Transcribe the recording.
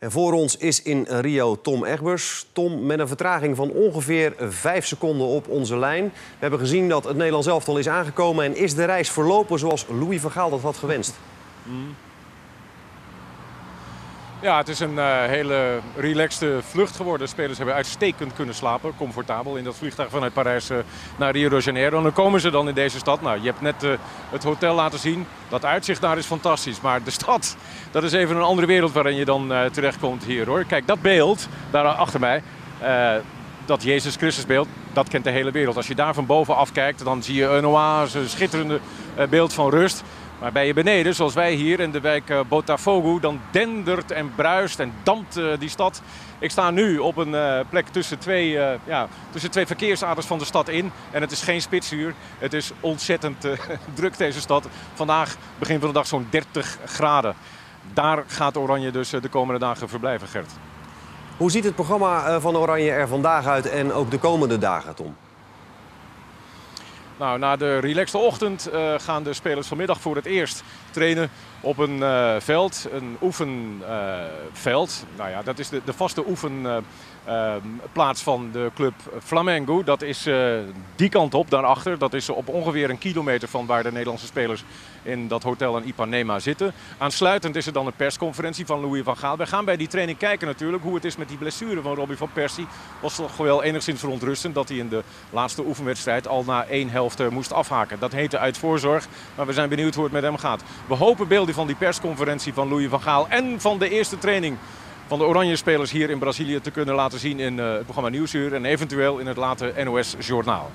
En voor ons is in Rio Tom Egbers. Tom, met een vertraging van ongeveer vijf seconden op onze lijn. We hebben gezien dat het Nederlands elftal is aangekomen... en is de reis verlopen zoals Louis van Gaal dat had gewenst. Ja, het is een uh, hele relaxte vlucht geworden. De spelers hebben uitstekend kunnen slapen, comfortabel in dat vliegtuig vanuit Parijs uh, naar Rio de Janeiro. En dan komen ze dan in deze stad. Nou, je hebt net uh, het hotel laten zien. Dat uitzicht daar is fantastisch. Maar de stad, dat is even een andere wereld waarin je dan terechtkomt hier hoor. Kijk, dat beeld daar achter mij, dat Jezus Christus beeld, dat kent de hele wereld. Als je daar van bovenaf kijkt, dan zie je een oase, een schitterende beeld van rust. Maar ben je beneden, zoals wij hier in de wijk uh, Botafogo, dan dendert en bruist en dampt uh, die stad. Ik sta nu op een uh, plek tussen twee, ja, tussen twee verkeersaders van de stad in. En het is geen spitsuur. Het is ontzettend druk deze stad. Vandaag, begin van de dag, zo'n 30 graden. Daar gaat Oranje dus de komende dagen verblijven, Gert. Hoe ziet het programma van Oranje er vandaag uit en ook de komende dagen, Tom? Nou, na de relaxte ochtend uh, gaan de spelers vanmiddag voor het eerst trainen op een uh, veld, een oefenveld. Uh, nou ja, dat is de, de vaste oefenplaats van de club Flamengo. Dat is die kant op, daarachter. Dat is op ongeveer een kilometer van waar de Nederlandse spelers in dat hotel in Ipanema zitten. Aansluitend is er dan een persconferentie van Louis van Gaal. We gaan bij die training kijken natuurlijk hoe het is met die blessure van Robbie van Persie. Was toch wel enigszins verontrustend dat hij in de laatste oefenwedstrijd al na één helft moest afhaken. Dat heette uit voorzorg, maar we zijn benieuwd hoe het met hem gaat. We hopen beelden van die persconferentie van Louis van Gaal en van de eerste training van de Oranje spelers hier in Brazilië te kunnen laten zien in het programma Nieuwsuur en eventueel in het late NOS Journaal.